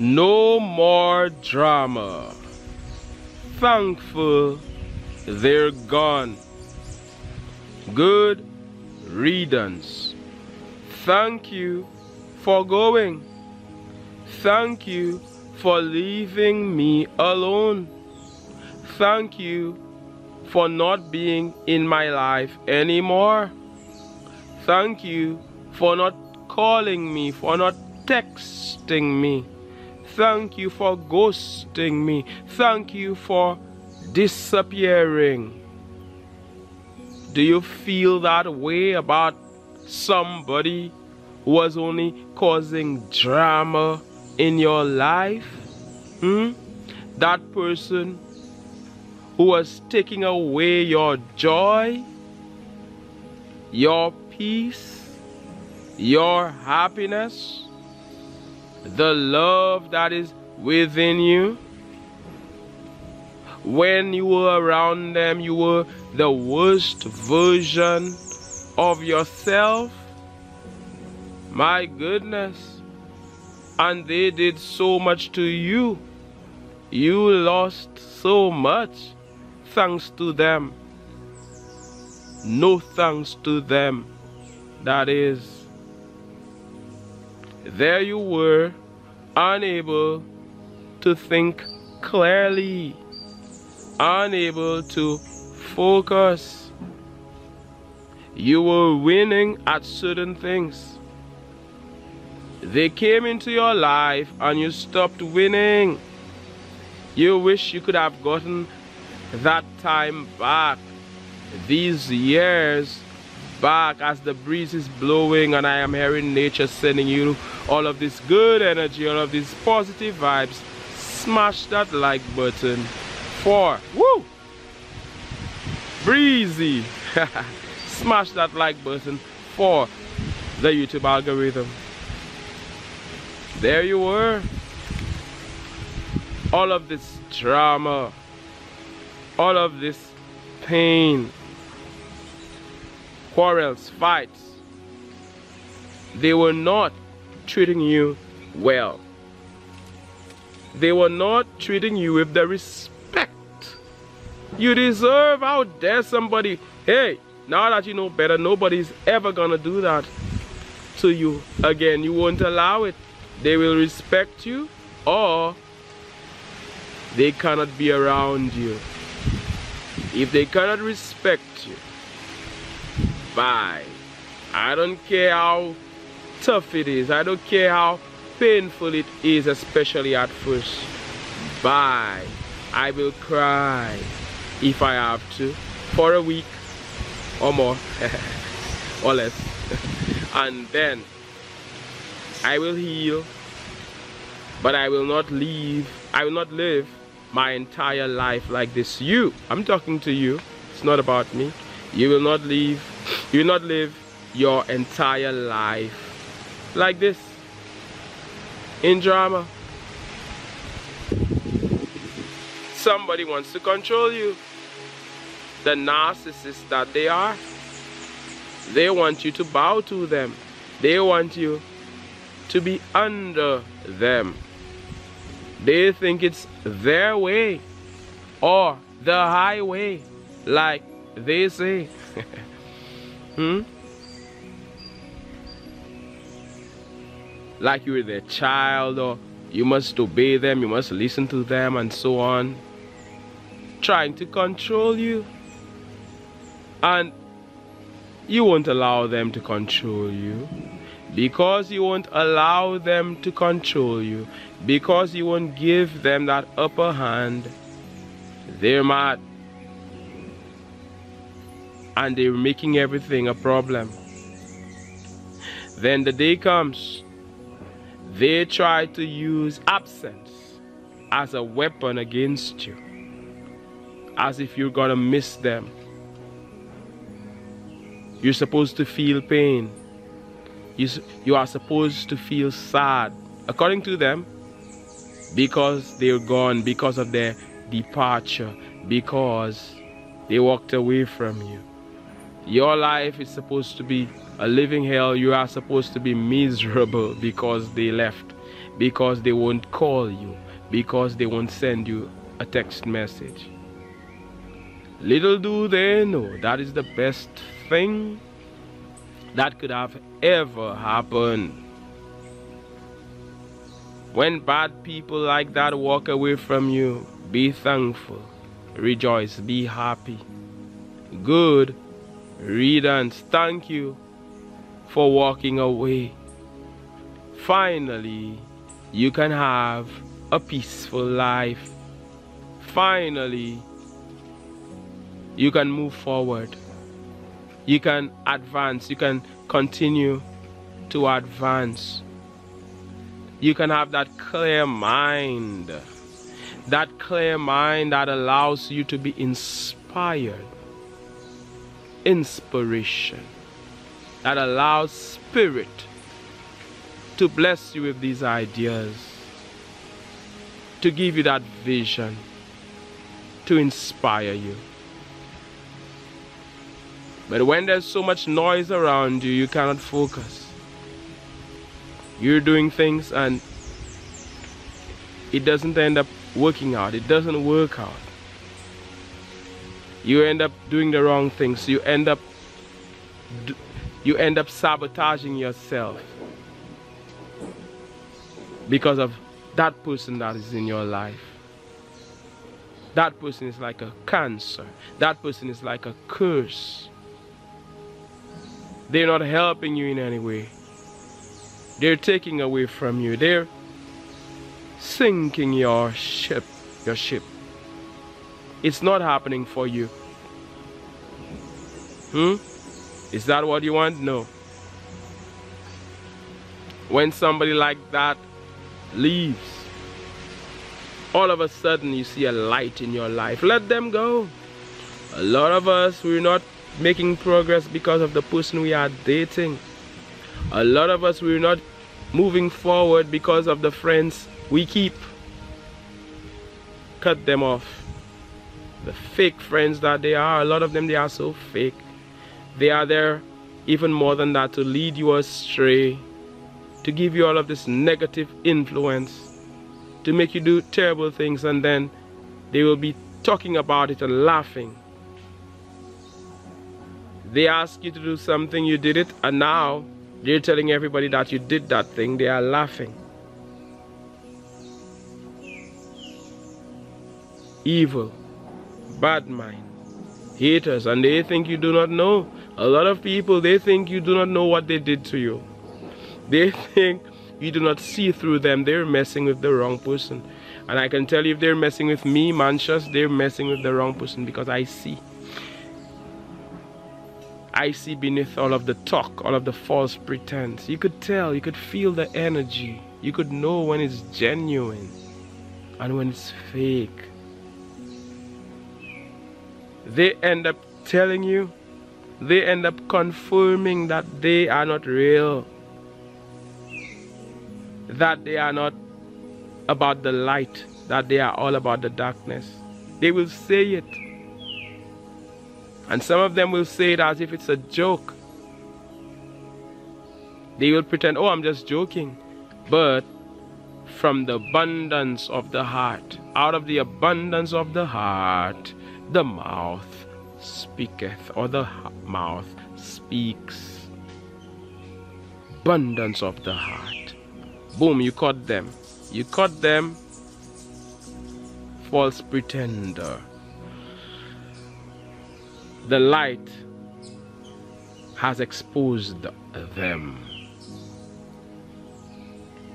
No more drama. Thankful they're gone. Good riddance. Thank you for going. Thank you for leaving me alone. Thank you for not being in my life anymore. Thank you for not calling me, for not texting me. Thank you for ghosting me. Thank you for disappearing. Do you feel that way about somebody who was only causing drama in your life? Hmm? That person who was taking away your joy, your peace, your happiness, the love that is within you. When you were around them, you were the worst version of yourself. My goodness. And they did so much to you. You lost so much thanks to them. No thanks to them. That is, there you were, unable to think clearly, unable to focus. You were winning at certain things. They came into your life and you stopped winning. You wish you could have gotten that time back, these years back as the breeze is blowing and I am hearing nature sending you all of this good energy, all of these positive vibes. Smash that like button for woo breezy. Smash that like button for the YouTube algorithm. There you were. All of this drama, all of this pain, quarrels, fights, they were not treating you well. They were not treating you with the respect you deserve. How dare somebody, hey, now that you know better, nobody's ever gonna do that to you again. You won't allow it. They will respect you or they cannot be around you. If they cannot respect you, bye. I don't care how tough it is. I don't care how painful it is, especially at first. Bye. I will cry if I have to for a week or more or less. and then I will heal, but I will not leave. I will not live my entire life like this. You, I'm talking to you. It's not about me. You will not leave. You will not live your entire life like this in drama. Somebody wants to control you. The narcissists that they are. They want you to bow to them. They want you to be under them. They think it's their way or the highway, like they say. hmm? Like you're their child or you must obey them, you must listen to them, and so on. Trying to control you. And you won't allow them to control you because you won't allow them to control you, because you won't give them that upper hand, they're mad. And they're making everything a problem. Then the day comes, they try to use absence as a weapon against you, as if you're gonna miss them. You're supposed to feel pain you, you are supposed to feel sad, according to them, because they're gone, because of their departure, because they walked away from you. Your life is supposed to be a living hell. You are supposed to be miserable because they left. because they won't call you, because they won't send you a text message. Little do they know that is the best thing that could have ever happened. When bad people like that walk away from you, be thankful, rejoice, be happy. Good riddance. Thank you for walking away. Finally, you can have a peaceful life. Finally, you can move forward. You can advance. You can continue to advance. You can have that clear mind. That clear mind that allows you to be inspired. Inspiration. That allows spirit to bless you with these ideas. To give you that vision. To inspire you. But when there's so much noise around you, you cannot focus. You're doing things and it doesn't end up working out. It doesn't work out. You end up doing the wrong things. You end up you end up sabotaging yourself because of that person that is in your life. That person is like a cancer. That person is like a curse. They're not helping you in any way. They're taking away from you. They're sinking your ship, your ship. It's not happening for you. Hmm? Is that what you want? No. When somebody like that leaves, all of a sudden you see a light in your life. Let them go. A lot of us, we're not making progress because of the person we are dating. A lot of us, we're not moving forward because of the friends we keep. Cut them off. The fake friends that they are, a lot of them, they are so fake. They are there even more than that to lead you astray, to give you all of this negative influence, to make you do terrible things, and then they will be talking about it and laughing they ask you to do something, you did it, and now they're telling everybody that you did that thing. They are laughing. Evil, bad mind, haters, and they think you do not know. A lot of people, they think you do not know what they did to you. They think you do not see through them. They're messing with the wrong person. And I can tell you if they're messing with me, Mantius, they're messing with the wrong person because I see. I see beneath all of the talk, all of the false pretense. You could tell, you could feel the energy. You could know when it's genuine and when it's fake. They end up telling you, they end up confirming that they are not real, that they are not about the light, that they are all about the darkness. They will say it. And some of them will say it as if it's a joke. They will pretend, oh, I'm just joking. But from the abundance of the heart, out of the abundance of the heart, the mouth speaketh, or the mouth speaks. Abundance of the heart. Boom, you caught them. You caught them. False pretender the light has exposed them.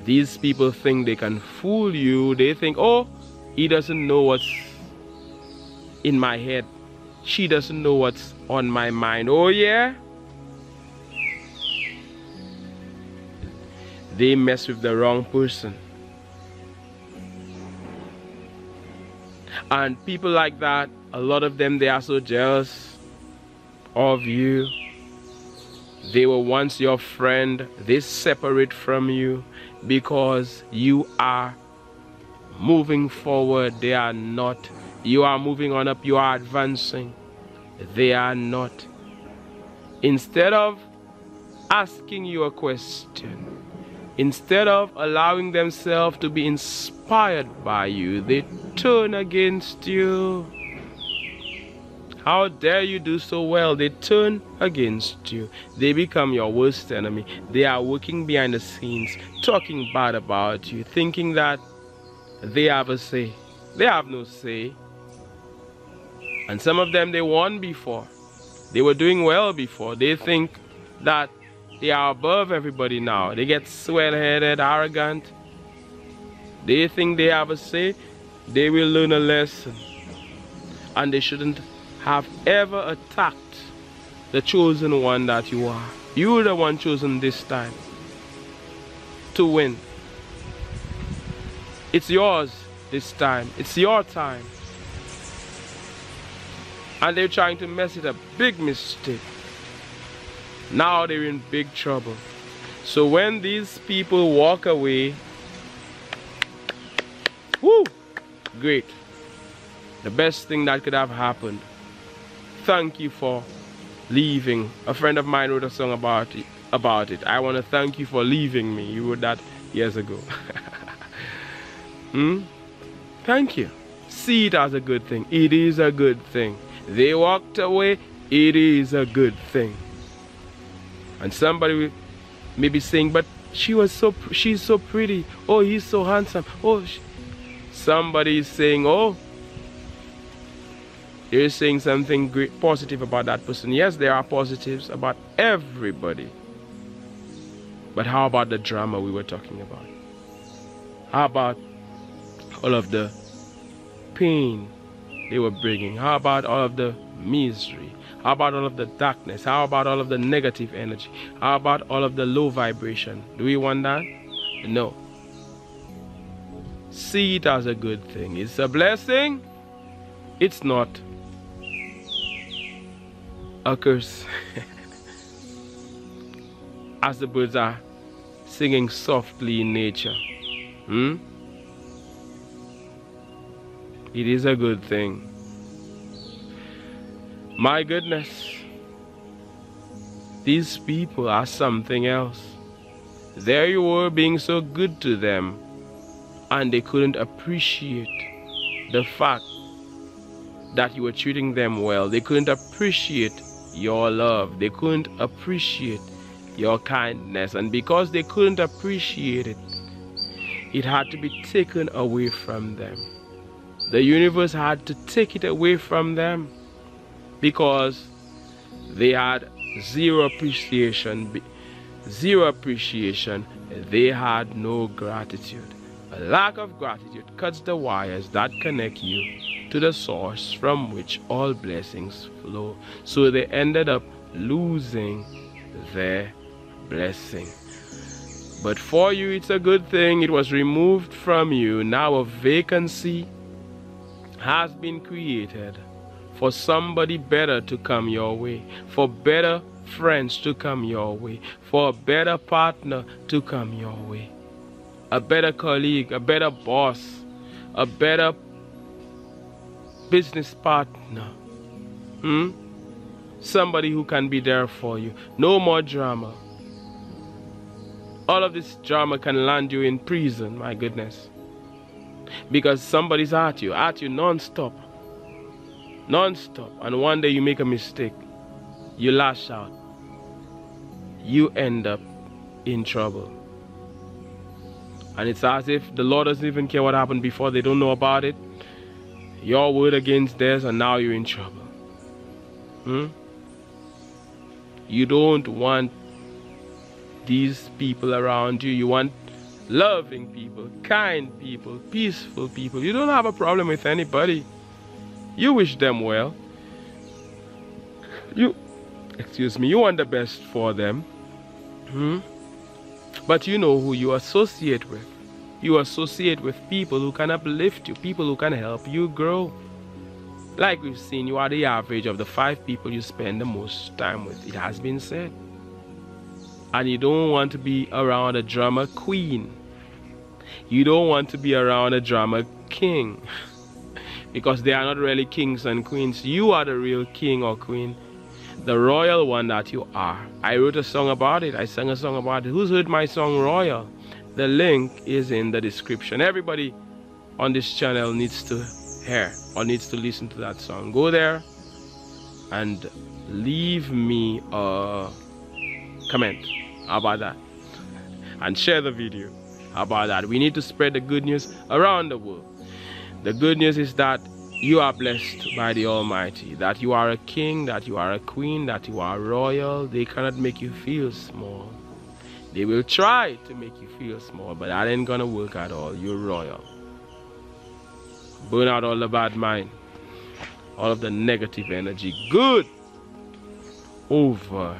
These people think they can fool you. They think, oh, he doesn't know what's in my head. She doesn't know what's on my mind. Oh, yeah? They mess with the wrong person. And people like that, a lot of them, they are so jealous of you. They were once your friend. They separate from you because you are moving forward. They are not. You are moving on up. You are advancing. They are not. Instead of asking you a question, Instead of allowing themselves to be inspired by you, they turn against you. How dare you do so well? They turn against you. They become your worst enemy. They are working behind the scenes, talking bad about you, thinking that they have a say. They have no say. And some of them they won before. They were doing well before. They think that they are above everybody now. They get swell-headed, arrogant. They think they have a say. They will learn a lesson. And they shouldn't have ever attacked the chosen one that you are. You're the one chosen this time to win. It's yours this time. It's your time. And they're trying to mess it up. Big mistake. Now they're in big trouble. So when these people walk away, whoo, great. The best thing that could have happened. Thank you for leaving. A friend of mine wrote a song about it. About it. I want to thank you for leaving me. You wrote that years ago. hmm? Thank you. See it as a good thing. It is a good thing. They walked away. It is a good thing. And somebody may be saying, but she was so, she's so pretty. Oh, he's so handsome. Oh, somebody is saying, oh, they're saying something great, positive about that person. Yes, there are positives about everybody. But how about the drama we were talking about? How about all of the pain they were bringing? How about all of the misery? How about all of the darkness? How about all of the negative energy? How about all of the low vibration? Do we want that? No. See it as a good thing. It's a blessing. It's not a curse. as the birds are singing softly in nature. Hmm? It is a good thing. My goodness. These people are something else. There you were being so good to them, and they couldn't appreciate the fact that you were treating them well. They couldn't appreciate your love. They couldn't appreciate your kindness. And because they couldn't appreciate it, it had to be taken away from them. The universe had to take it away from them because they had zero appreciation zero appreciation. They had no gratitude. A lack of gratitude cuts the wires that connect you to the source from which all blessings flow. So they ended up losing their blessing. But for you it's a good thing. It was removed from you. Now a vacancy has been created for somebody better to come your way, for better friends to come your way, for a better partner to come your way, a better colleague, a better boss, a better business partner. Hmm? Somebody who can be there for you. No more drama. All of this drama can land you in prison, my goodness. Because somebody's at you, at you non-stop. Non-stop. And one day you make a mistake. You lash out. You end up in trouble. And it's as if the Lord doesn't even care what happened before. They don't know about it. Your word against theirs and now you're in trouble. Hmm? you don't want these people around you. You want loving people kind people peaceful people you don't have a problem with anybody you wish them well. You, excuse me, you want the best for them. Hmm? But you know who you associate with. You associate with people who can uplift you, people who can help you grow. Like we've seen, you are the average of the five people you spend the most time with. It has been said. And you don't want to be around a drama queen. You don't want to be around a drama king. because they are not really kings and queens. You are the real king or queen, the royal one that you are. I wrote a song about it. I sang a song about it. Who's heard my song Royal? The link is in the description. Everybody on this channel needs to hear or needs to listen to that song. Go there and leave me a comment about that and share the video about that. We need to spread the good news around the world. The good news is that you are blessed by the Almighty, that you are a king, that you are a queen, that you are royal. They cannot make you feel small. They will try to make you feel small, but that ain't gonna work at all. You're royal. Burn out all the bad mind, all of the negative energy. Good over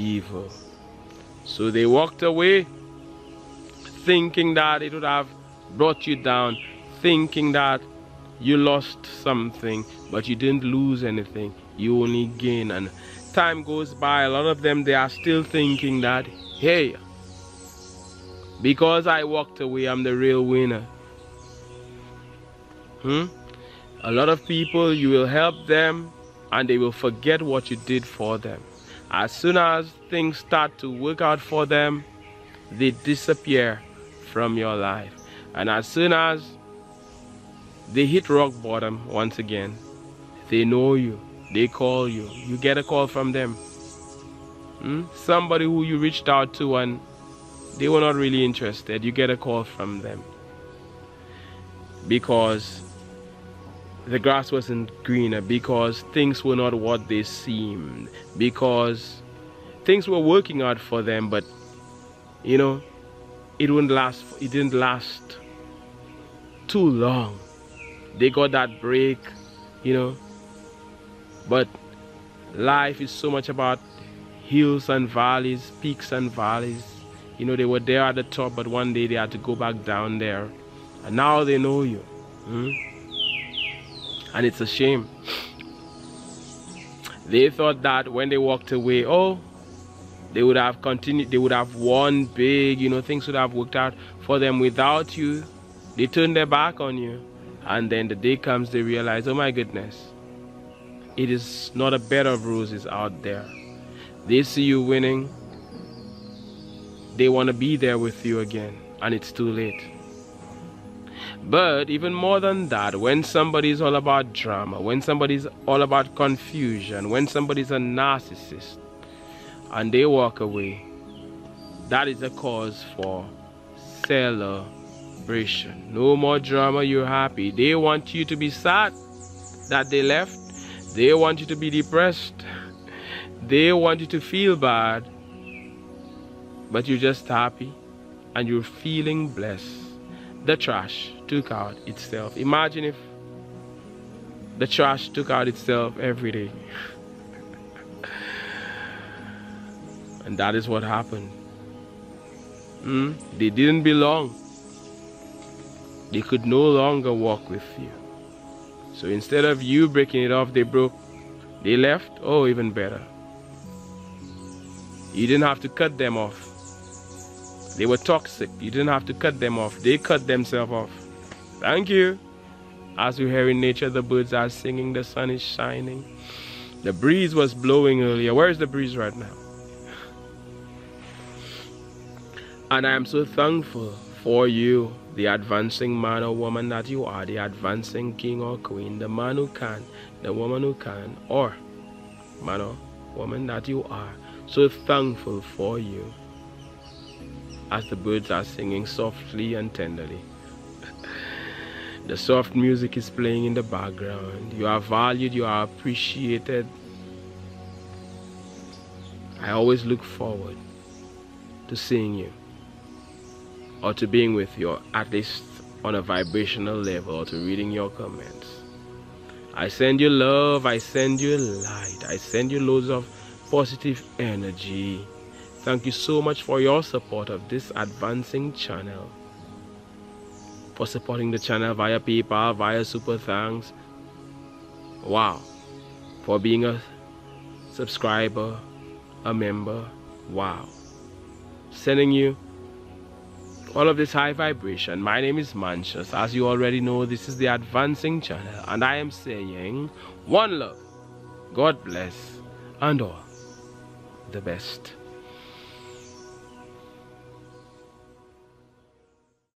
evil. So they walked away thinking that it would have brought you down, thinking that you lost something, but you didn't lose anything. You only gain. And time goes by, a lot of them they are still thinking that, hey, because I walked away, I'm the real winner. Hmm? A lot of people, you will help them and they will forget what you did for them. As soon as things start to work out for them, they disappear from your life. And as soon as they hit rock bottom once again, they know you, they call you, you get a call from them. Hmm? Somebody who you reached out to and they were not really interested, you get a call from them. Because the grass wasn't greener because things were not what they seemed because things were working out for them but you know it wouldn't last it didn't last too long. They got that break you know. But life is so much about hills and valleys peaks and valleys. You know they were there at the top but one day they had to go back down there. And now they know you hmm? And it's a shame. They thought that when they walked away oh they would have continued they would have won big you know things would have worked out for them without you. They turn their back on you. And then the day comes they realize oh my goodness it is not a bed of roses out there. They see you winning. They want to be there with you again. And it's too late but even more than that, when somebody's all about drama, when somebody's all about confusion, when somebody's a narcissist and they walk away, that is a cause for celebration. No more drama, you're happy. They want you to be sad that they left. They want you to be depressed. They want you to feel bad. But you're just happy and you're feeling blessed. The trash took out itself. Imagine if the trash took out itself every day. and that is what happened. Mm? They didn't belong. They could no longer walk with you. So instead of you breaking it off, they broke. They left. Oh, even better. You didn't have to cut them off. They were toxic. You didn't have to cut them off. They cut themselves off. Thank you. As we hear in nature, the birds are singing, the sun is shining. The breeze was blowing earlier. Where is the breeze right now? And I am so thankful for you, the advancing man or woman that you are, the advancing king or queen, the man who can, the woman who can, or man or woman that you are. So thankful for you as the birds are singing softly and tenderly. The soft music is playing in the background. You are valued, you are appreciated. I always look forward to seeing you or to being with you, at least on a vibrational level, or to reading your comments. I send you love, I send you light, I send you loads of positive energy. Thank you so much for your support of this advancing channel for supporting the channel via PayPal, via Super Thanks. Wow. For being a subscriber, a member. Wow. Sending you all of this high vibration. My name is Mantius. As you already know, this is the Advancing channel. And I am saying, one love, God bless, and all the best.